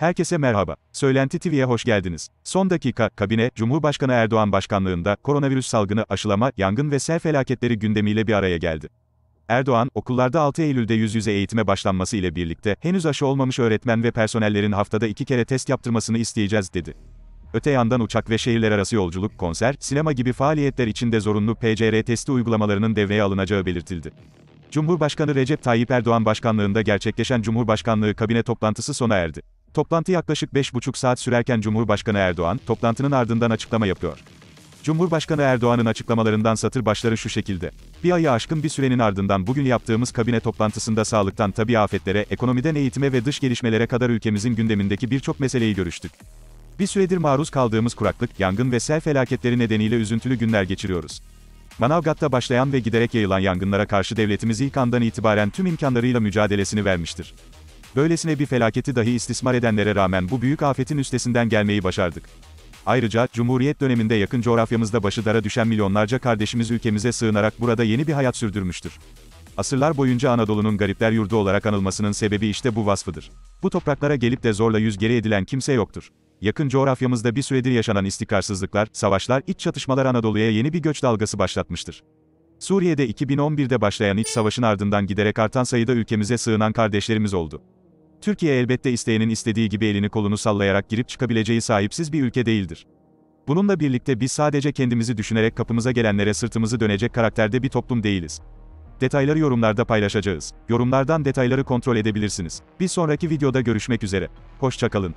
Herkese merhaba. Söylenti TV'ye hoş geldiniz. Son dakika, kabine, Cumhurbaşkanı Erdoğan başkanlığında koronavirüs salgını, aşılama, yangın ve sel felaketleri gündemiyle bir araya geldi. Erdoğan, okullarda 6 Eylül'de yüz yüze eğitime başlanması ile birlikte, henüz aşı olmamış öğretmen ve personellerin haftada iki kere test yaptırmasını isteyeceğiz, dedi. Öte yandan uçak ve şehirler arası yolculuk, konser, sinema gibi faaliyetler için de zorunlu PCR testi uygulamalarının devreye alınacağı belirtildi. Cumhurbaşkanı Recep Tayyip Erdoğan başkanlığında gerçekleşen Cumhurbaşkanlığı kabine toplantısı sona erdi. Toplantı yaklaşık 5,5 saat sürerken Cumhurbaşkanı Erdoğan, toplantının ardından açıklama yapıyor. Cumhurbaşkanı Erdoğan'ın açıklamalarından satır başları şu şekilde. Bir ayı aşkın bir sürenin ardından bugün yaptığımız kabine toplantısında sağlıktan tabi afetlere, ekonomiden eğitime ve dış gelişmelere kadar ülkemizin gündemindeki birçok meseleyi görüştük. Bir süredir maruz kaldığımız kuraklık, yangın ve sel felaketleri nedeniyle üzüntülü günler geçiriyoruz. Manavgat'ta başlayan ve giderek yayılan yangınlara karşı devletimiz ilk andan itibaren tüm imkanlarıyla mücadelesini vermiştir. Böylesine bir felaketi dahi istismar edenlere rağmen bu büyük afetin üstesinden gelmeyi başardık. Ayrıca, Cumhuriyet döneminde yakın coğrafyamızda başı dara düşen milyonlarca kardeşimiz ülkemize sığınarak burada yeni bir hayat sürdürmüştür. Asırlar boyunca Anadolu'nun garipler yurdu olarak anılmasının sebebi işte bu vasfıdır. Bu topraklara gelip de zorla yüz geri edilen kimse yoktur. Yakın coğrafyamızda bir süredir yaşanan istikrarsızlıklar, savaşlar, iç çatışmalar Anadolu'ya yeni bir göç dalgası başlatmıştır. Suriye'de 2011'de başlayan iç savaşın ardından giderek artan sayıda ülkemize sığınan kardeşlerimiz oldu. Türkiye elbette isteyenin istediği gibi elini kolunu sallayarak girip çıkabileceği sahipsiz bir ülke değildir. Bununla birlikte biz sadece kendimizi düşünerek kapımıza gelenlere sırtımızı dönecek karakterde bir toplum değiliz. Detayları yorumlarda paylaşacağız. Yorumlardan detayları kontrol edebilirsiniz. Bir sonraki videoda görüşmek üzere. Hoşçakalın.